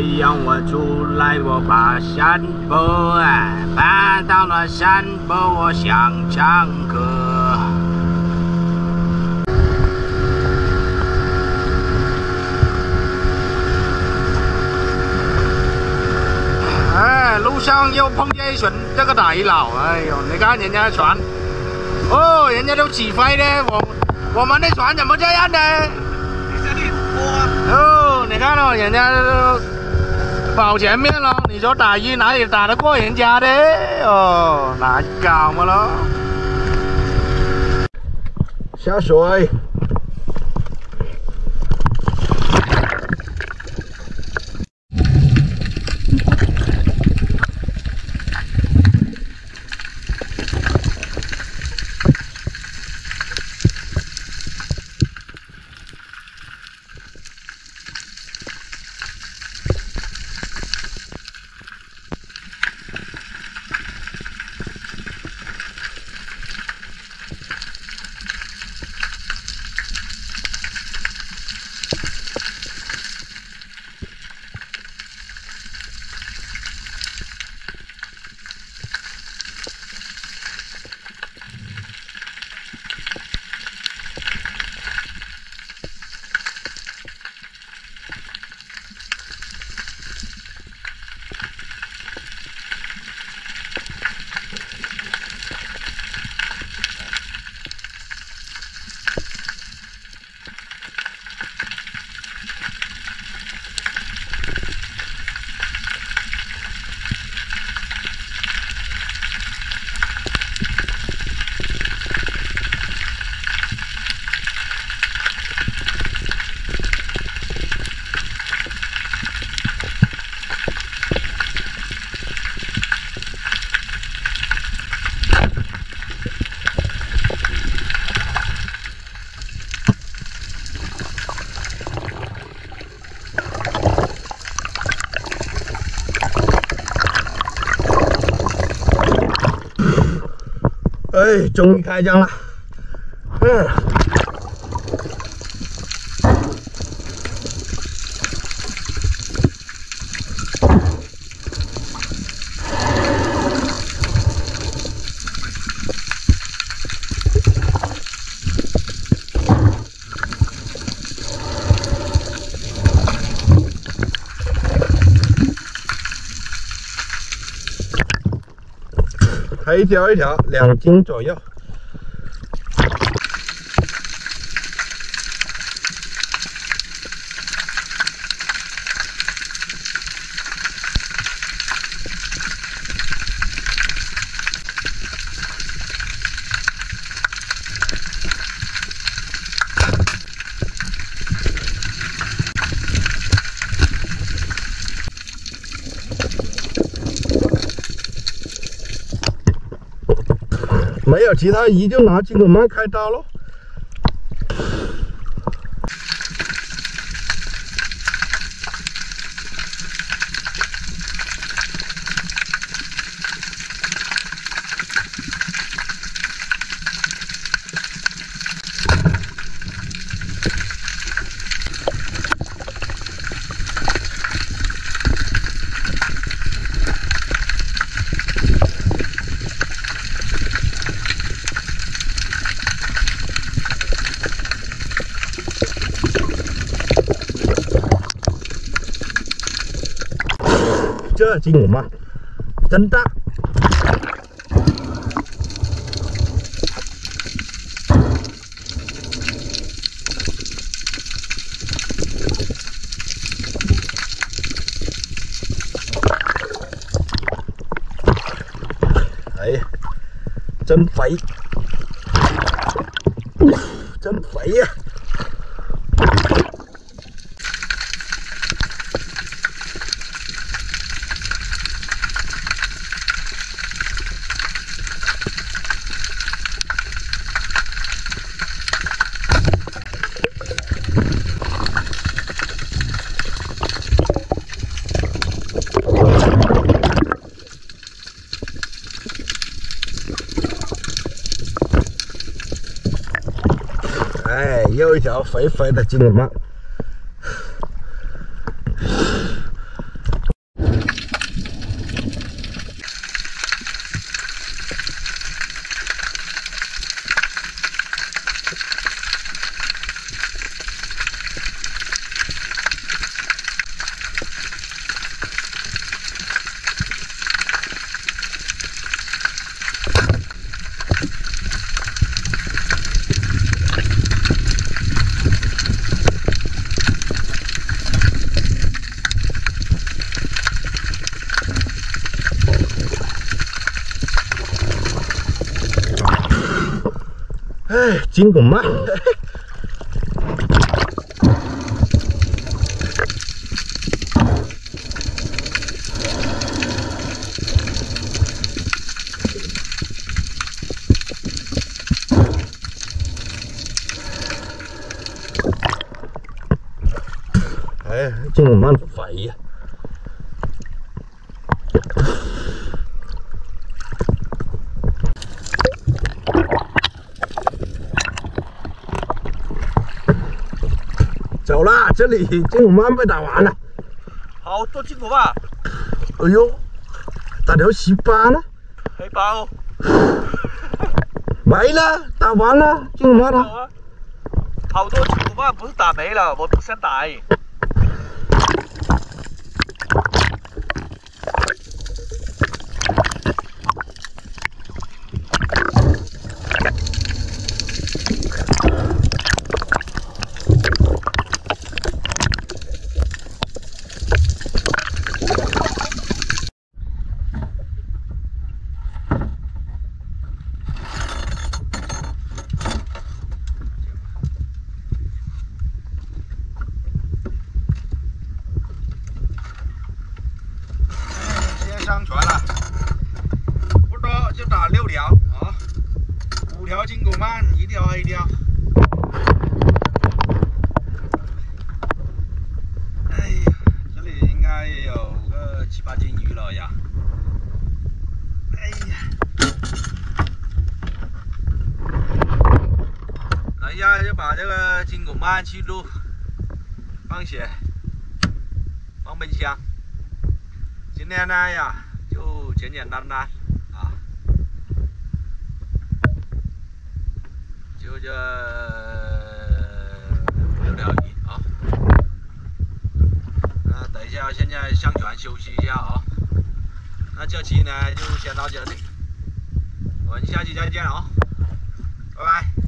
阳我出来，我爬山坡，啊，爬到了山坡，我想唱歌。哎，路上又碰见一群这个大佬，哎呦，你看人家的船，哦，人家都起飞的，我我们的船怎么这样呢？哦，你看哦，人家都跑前面了，你说打鱼哪里打得过人家的？哦，难搞么咯。下水。哎，终于开张了。嗯。白条一条，两斤左右。没有其他鱼，就拿这个麦开刀喽。这金拱鳗真大！哎，真肥，真肥呀！一条肥肥的金龙鳗，金拱鳗。哎，金拱鳗肥呀！走啦，这里金拱鳗被打完了。好多金拱鳗，哎呦，打条十八呢？黑包 没了，打完了，金拱鳗了。好多金拱鳗不是打没了，我不想打。上船了，不多就打六条啊，五条金拱鳗，一条黑鲷。哎呀，这里应该也有个七八斤鱼了呀。哎呀，等一下就把这个金拱鳗去卤，放血，放冰箱。今天呢呀，就简简单单啊，就这六条鱼啊。那等一下，现在上船休息一下啊。那这期呢就先到这里，我们下期再见啊，拜拜。